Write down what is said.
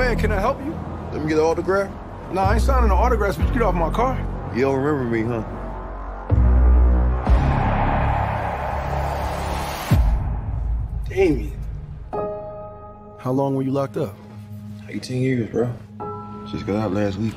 man. Can I help you? Let me get an autograph. Nah, I ain't signing the autographs, but get off my car. You don't remember me, huh? Damien. How long were you locked up? 18 years, bro. Just got out last week.